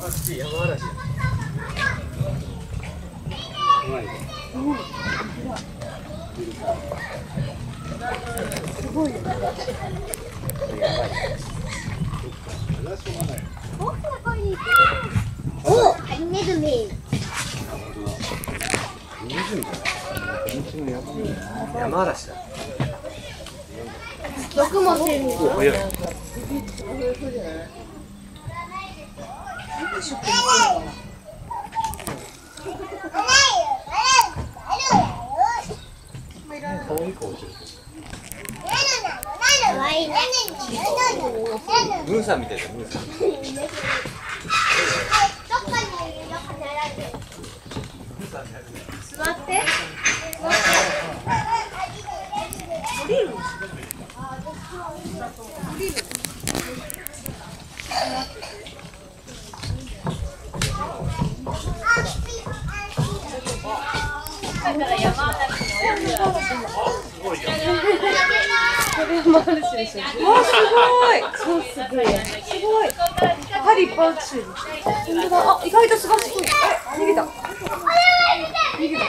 山嵐うまいすごいよね。やばいお、ハリネズミ。山嵐だ毒持ってる。お早い可愛い顔してる可愛いね。ムーさんみたいだムーさん座って。あ。わすごい。超すごい。すごい。パリパンチ。本当だ。あ意外とすごい。すごい。あ逃げた。逃げた。